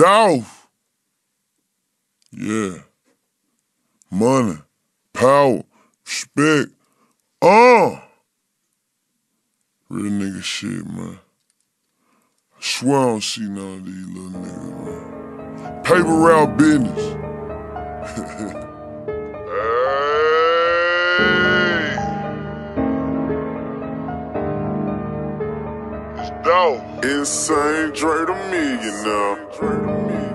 Dolph. Yeah. Money, power, respect. Uh. Real nigga shit, man. I swear I don't see none of these little niggas, man. Paper route business. Insane Dre the millionaire.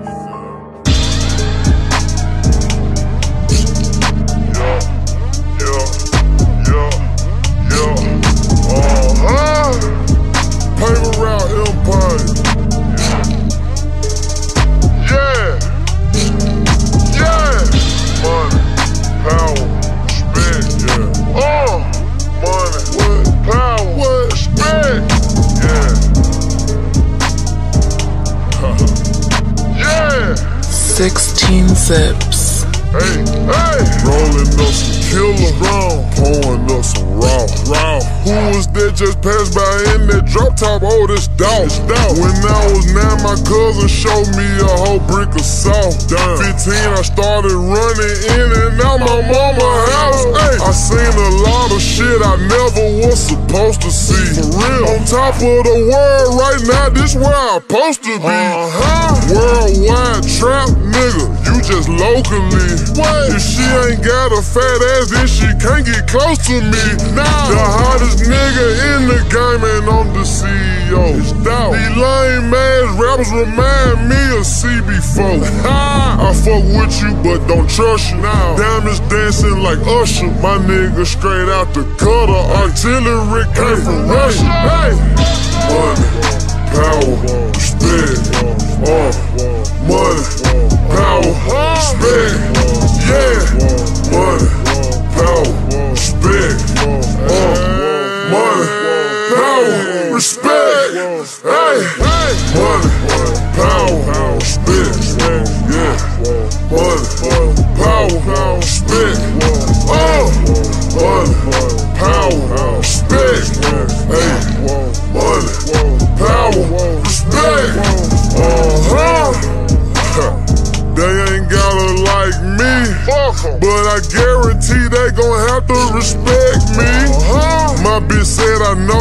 Sixteen zips. Hey, hey, rolling up some killer, strong, pouring up some raw, raw. Who was that just passed by in that drop top? Oh, this dog. When I was nine, my cousin showed me a whole brick of salt. Damn. 15, I started running in and out my mama house. Hey, I seen a lot of shit I never was supposed to see. For real. On top of the world right now, this where I'm supposed to be. Uh-huh. Worldwide trap nigga, you just locally. What? If she ain't got a fat ass, then she can't get close to me. Nah. The hottest nigga in the game, and I'm the CEO. It's doubt. These lame ass rappers remind me of CB4. I fuck with you, but don't trust you. Now. Diamonds dancing like Usher. My nigga straight out the gutter. Artillery came from Russia. Hey! Hey, money, power, respect. Yeah, money, power, respect. Uh, money, power, respect. Hey, money, power, respect. Uh huh. They ain't gotta like me, but I guarantee they gon' have to respect me. My bitch said I know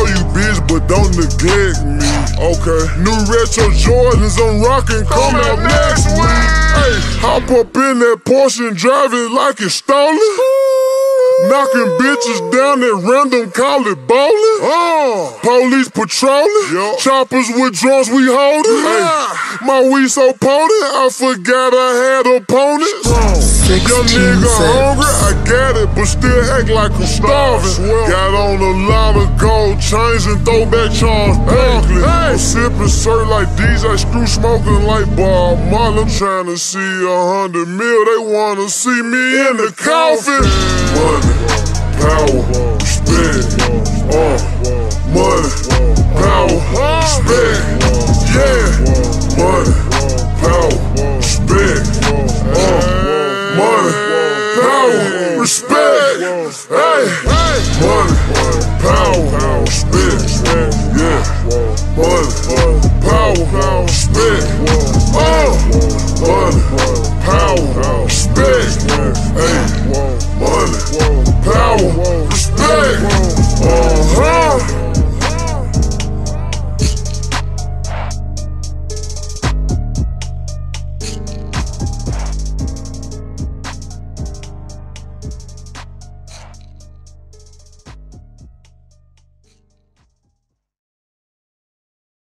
neglect me. Okay, new retro Jordans I'm rockin' come out next week. Hey, hop up in that Porsche and drive it like it's stolen. Knocking bitches down at random, call it bowling. Oh, police patrolling. Choppers with drums we holding. Hey, my weed so potent, I forgot I had opponents. Young nigga hungry, I got it, but still act like I'm starving. Got on a lot of gold chains and throwback Charles. Barkley. I'm sipping syrup like DJ Screw, smoking like Bob Marley. I'm trying to see a hundred mil, they wanna see me in the coffin. Money, power, respect, uh,